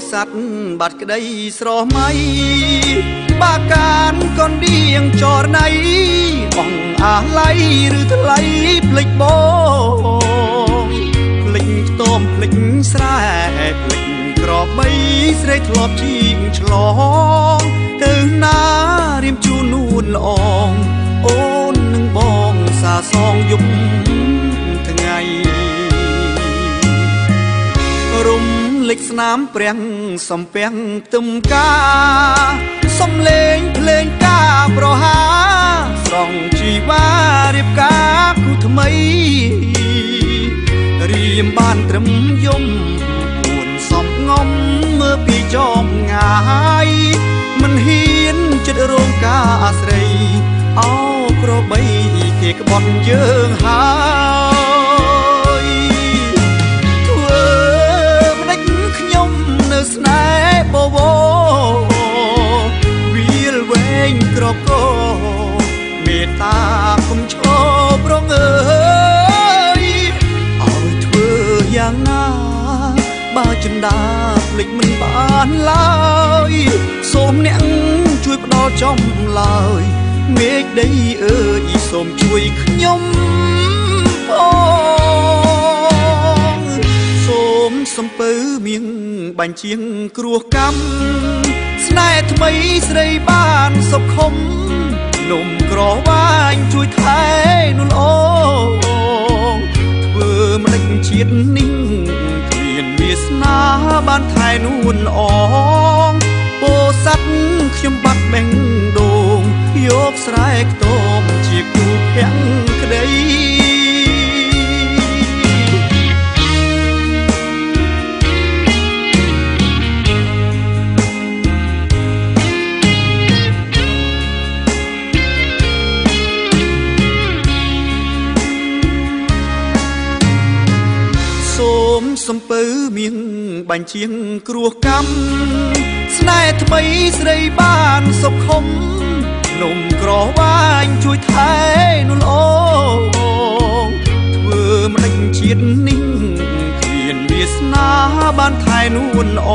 ពោសัตว์បាត់ក្តីស្រស់មៃបាកានកនដៀងចរណៃបងអាឡៃឬថ្លៃភ្លេចបងភ្លេចខ្ទមភ្លេចស្រែភ្លេចក្របីស្រីធ្លាប់ជីងឆ្លងទៅណារៀមជូននួនល្អងអូននឹងបងសាសងយប់ លេចស្នាមព្រះសំពាំងទឹមកាសំលេងភ្លេងការប្រហាស្រង់ជីវ៉ារៀបការគូថ្មីរៀមបានត្រឹមយំពួនសំងំមើពីចមងាយមិនហ៊ានចិត្តរងការអាស្រ័យអោក្របីគេក្បត់យើងហើយ បានឡើយសូមអ្នកជួយផ្ដល់ចំឡើយមេឃដីអើយសូមជួយខ្ញុំផងសូមសំពើមៀងបាញ់ជាងគ្រោះកម្មស្នេហ៍ថ្មីស្រីបានសុខខំនំក្រវាញជួយថែនុលអូធ្វើម្ដេចជាតិនេះគ្មានវាសនា បានថែនួនអ សូមសំពើមៀងបាញ់ជាងគ្រោះកម្មស្នេហ៍ថ្មីស្រីបានសុខខំនំក្រវាញជួយថែនុលអូធ្វើម្ដេចជាតិនេះគ្មានវាសនាបានថែនួនអ